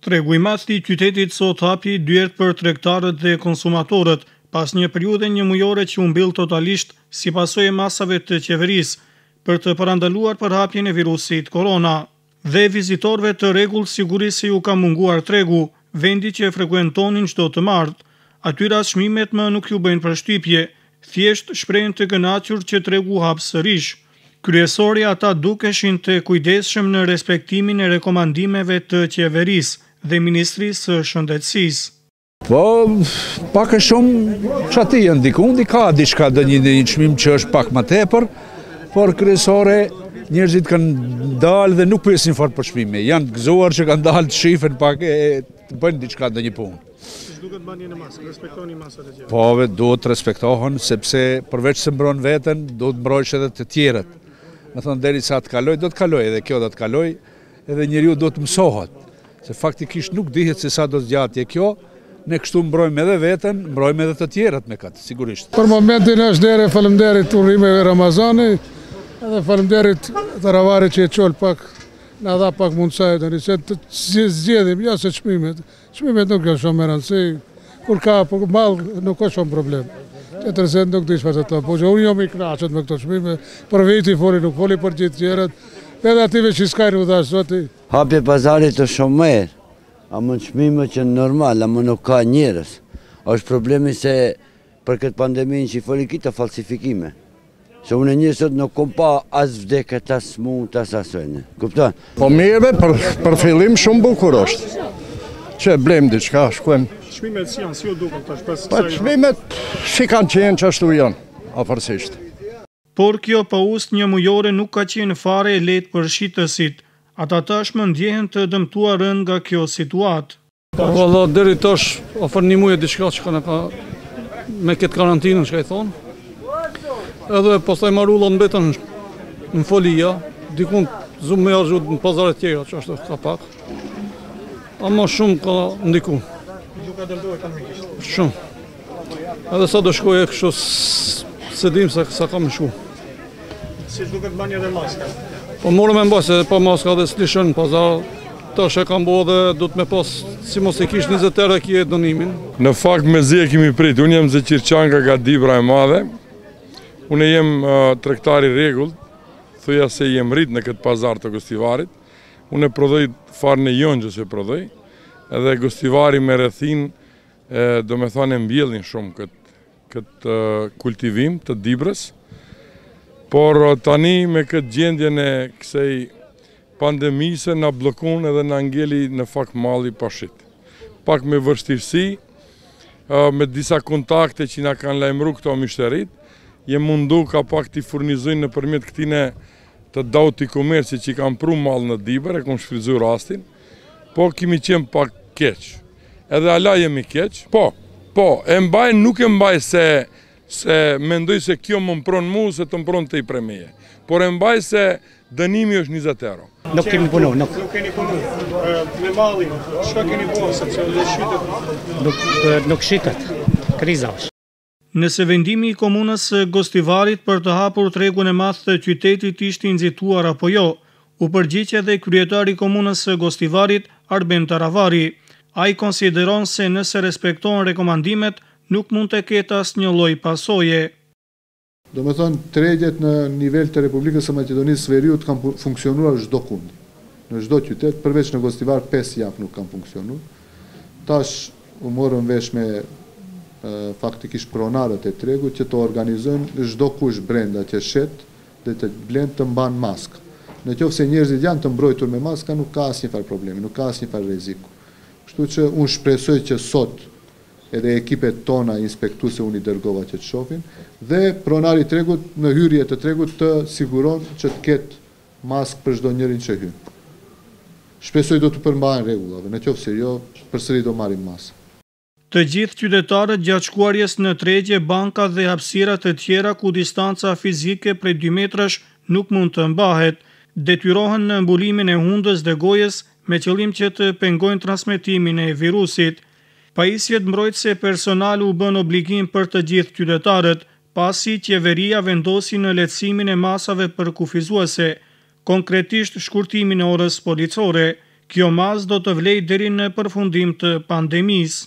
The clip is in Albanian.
Tregu i madh i qytetit sot hapi dyert për tregtarët dhe konsumatorët, pas një periudhe njëmujore që u mbyll totalisht si pasojë e masave të qeverisë, për të parandaluar përhapjen e virusit korona. Dhe vizitorëve të rregullt sigurisht se iu ka munguar tregu, vendi që e frekuentonin çdo të martë. Atyre as çmimet më nuk iu bëjnë përshtypje, thjesht shprehen të kënaqur që tregu u hap sërish. Kryesorja ata dukeshin të kujdesshëm në respektimin e rekomandimeve të qeverisë dhe Ministrisë së Shëndetësisë. Po, pak e shumë, aty janë dikundi, ka diçka ndonjë ndonjë çmim që është pak më tepër, por kryesorja njerëzit kanë dalë dhe nuk pyesin fort për çmime. Janë të gëzuar që kanë dalë të shifen pak e të bëjnë diçka ndonjë punë. Siç duket mbani maskë, respektoni masat e tjera. Po, ve, duhet të respektohen sepse përveç se mbron veten, duhet mbrojsh edhe të tjerët. Me thon derisa të kaloj, do të kaloj edhe kjo do të kaloj, edhe njeriu do të mësohet. Se faktikisht nuk dihet se sa do të zgjatë kjo, ne kështu mbrojmë edhe veten, mbrojmë edhe të tjerët me këtë, sigurisht. Për momentin është deri, faleminderit urime Ramazani, edhe faleminderit Taravarit që e çel pak na dha pak mundësi të rriset të zgjedhim, ja se çmimet, Çmimet nuk janë shumë me rëndësi, kur ka mall nuk ka shumë problem. Tjetër send nuk di çfarë të them, por unë jam i kënaqur me këto çmime, për veti foli, nuk foli për gjithë tjerët, edhe atyve që s'kanë u dhashtë zoti. Hapja e pazarit është shumë mirë, ama çmimet janë normal, ama nuk ka njerëz. Është problemi se Për këtë pandeminë që i folin këto falsifikime, se unë deri sot nuk kom pa as vdekë as smutë as asoj ne. Kupton? Po mirë be, për, për fillim shumë bukur është. Që blejmë diçka, shkuem. Çmimet si janë, si u duken tash pas Po çmimet si kanë qenë qashtu janë, afërsisht. Por kjo pauzë njëmujore nuk ka qenë fare e lehtë për shitësit. Ata tashmë ndjehen të dëmtuar rëndë nga kjo situatë. Valla deri tash afër një muaj diçka çka u kon me këtë karantinën çka i thonë. Edhe pastaj marullat mbetën në folia, dikun zumë me ardh në pazaret tjera qashtu ka pak. Ama shumë ka ndiku. Ju ka dëmtu ekonomikisht? Shumë. Edhe sa do shkojë kështu s'e dim se sa ka me shku. Si duket mbani edhe maska. Po more me mbajt se pa maska dhe s'lishon pazar. Tash e kam bërë dhe do të më pas si mos e kish 20 euro kje dënimin. Në fakt mezi e kemi prit. Unë jam Zeqir Çanka nga Dibra e Madhe. Unë jem uh, tregtar i rregullt. Thuajse jem rrit në këtë pazar të Gostivarit. Unë prodhoj farën e jonxhës që prodhoj. Edhe Gostivari me rrethin Domethënë e mbjellin shumë këtë kultivim të Dibrës, por tani me këtë gjendje të kësaj pandemie na bllokun edhe na ngeli në fakt malli pa shit. Pak me vështirësi, me disa kontakte që na kanë lajmëru këto myshterit, jem mundu nga pak të furnizojmë nëpërmjet këtyne te Dauti Komerci që i kam pru mall në Dibër, e kom shfrytzu rastin, po kemi qenë pak keq. Edhe ala jemi keq. Po, po, e mbaj, nuk e mbaj se se mendoj se kjo më mpron mu ose të mpron tej prej meje. Por e mbaj se dënimi është njëzet euro. Nuk kemi punu, nuk. Nuk keni punu. Me mallin, çka keni punu, se s'shitet? Nuk, nuk shitet. Kriza është. Nëse vendimi i komunës së Gostivarit për të hapur tregun e madh të qytetit ishte i nxituar apo jo, u përgjigj edhe kryetari i komunës së Gostivarit, Arben Taravari. Ai konsideron se nëse respektohen rekomandimet, nuk mund të ketë asnjë lloj pasoje. Domethënë, tregjet në nivel të Republikës së Maqedonisë së Veriut kanë funksionuar çdokund, në çdo qytet, përveç në Gostivar pesë javë nuk kanë funksionur. Tash u morën vesh me faktikisht pronarët e tregut që të organizojnë çdokush brenda që shet dhe që blen të mbajë maskë. Në qoftë se njerëzit janë të mbrojtur me maska nuk ka asnjëfarë problemi, nuk ka asnjëfarë rreziku. Kështu që unë shpresoj që sot, Edhe ekipet tona inspektuese unë i dërgova që të shofin dhe pronari i tregut në hyrje të tregut të siguron që të ketë maskë për çdo njërin që hyn. Shpresoj do t'u përmbahen rregullave, në qoftë se jo, përsëri do marrim masa. Të gjithë qytetarët gjatë shkuarjes në tregje, banka dhe hapësira të tjera ku distanca fizike prej dy metrash nuk mund të mbahet, detyrohen në mbulimin e hundës dhe gojës me qëllim që të pengojnë transmetimin e virusit. Pajisjet mbrojtëse personale u bënë obligim për të gjithë qytetarët, pasi qeveria vendosi në lehtësimin e masave përkufizuese, konkretisht shkurtimin e orës policore. Kjo masë do të vlejë deri në përfundim të pandemisë.